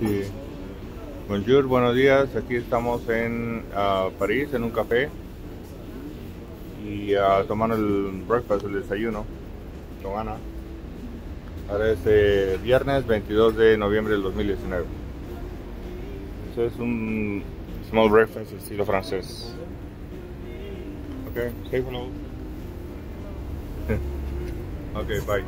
Sí. Bonjour, buenos días. Aquí estamos en ah, París, en un café. Y uh, tomando el breakfast, el desayuno, con Ana. Ahora es eh, viernes 22 de noviembre del 2019. Eso este es un small breakfast estilo francés. Ok, say hello. ok, bye.